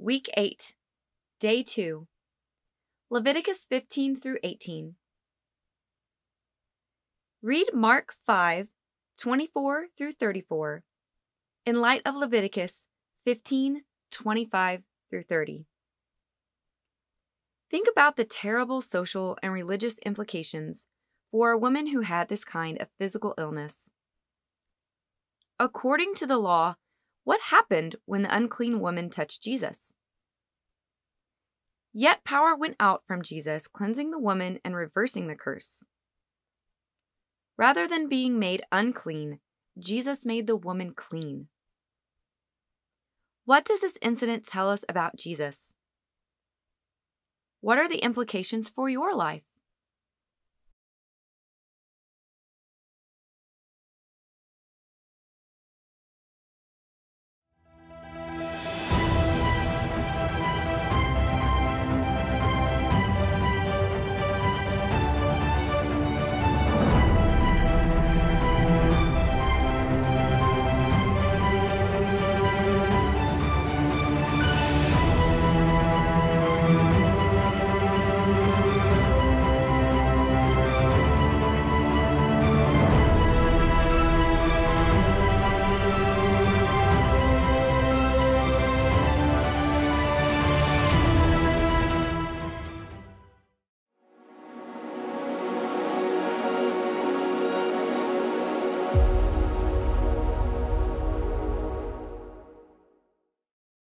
Week 8, Day 2, Leviticus 15 through 18. Read Mark 5, 24 through 34, in light of Leviticus 15, 25 through 30. Think about the terrible social and religious implications for a woman who had this kind of physical illness. According to the law, what happened when the unclean woman touched Jesus? Yet power went out from Jesus, cleansing the woman and reversing the curse. Rather than being made unclean, Jesus made the woman clean. What does this incident tell us about Jesus? What are the implications for your life?